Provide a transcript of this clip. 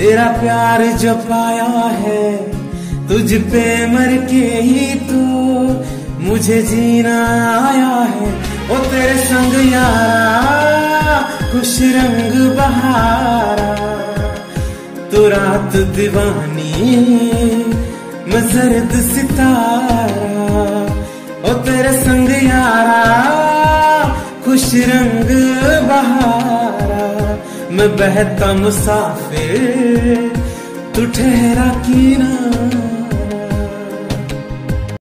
तेरा प्यार जो पाया है, तुझ पे मर के ही तो मुझे जीना आया है। ओ तेरे संग यारा, खुश रंग बहारा तो रात दीवानी मैं जर्द सितारा। ओ तेरे संग यारा, खुश रंग मैं बहता मुसाफिर तू ठहरा की ना